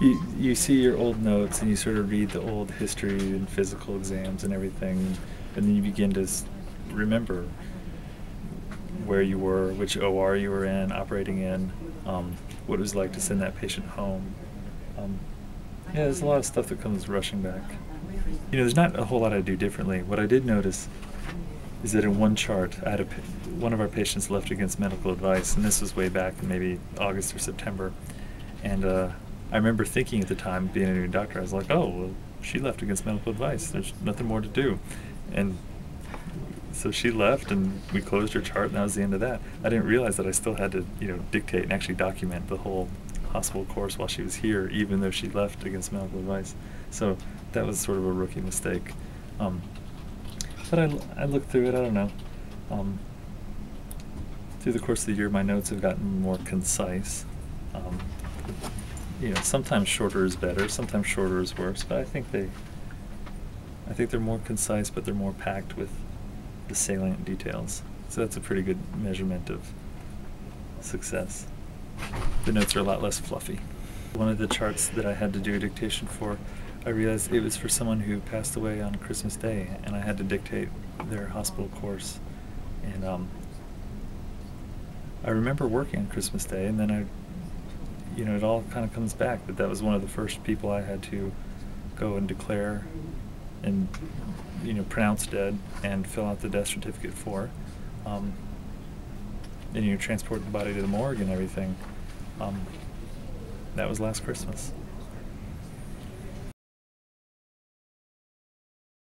You, you see your old notes and you sort of read the old history and physical exams and everything, and then you begin to remember where you were, which OR you were in, operating in, um, what it was like to send that patient home. Um, yeah, there's a lot of stuff that comes rushing back. You know, there's not a whole lot I do differently. What I did notice is that in one chart, I had a, one of our patients left against medical advice, and this was way back in maybe August or September. And uh, I remember thinking at the time, being a new doctor, I was like, oh, well, she left against medical advice. There's nothing more to do. And so she left, and we closed her chart, and that was the end of that. I didn't realize that I still had to, you know, dictate and actually document the whole hospital course while she was here, even though she left against medical advice. So that was sort of a rookie mistake. Um, but I, I looked through it. I don't know. Um, through the course of the year, my notes have gotten more concise. Um, you know, sometimes shorter is better. Sometimes shorter is worse. But I think they, I think they're more concise, but they're more packed with the salient details. So that's a pretty good measurement of success. The notes are a lot less fluffy. One of the charts that I had to do a dictation for, I realized it was for someone who passed away on Christmas Day, and I had to dictate their hospital course. And um, I remember working on Christmas Day, and then I, you know, it all kind of comes back that that was one of the first people I had to go and declare and, you know, pronounce dead and fill out the death certificate for. Um, and you transport the body to the morgue and everything. Um, that was last Christmas.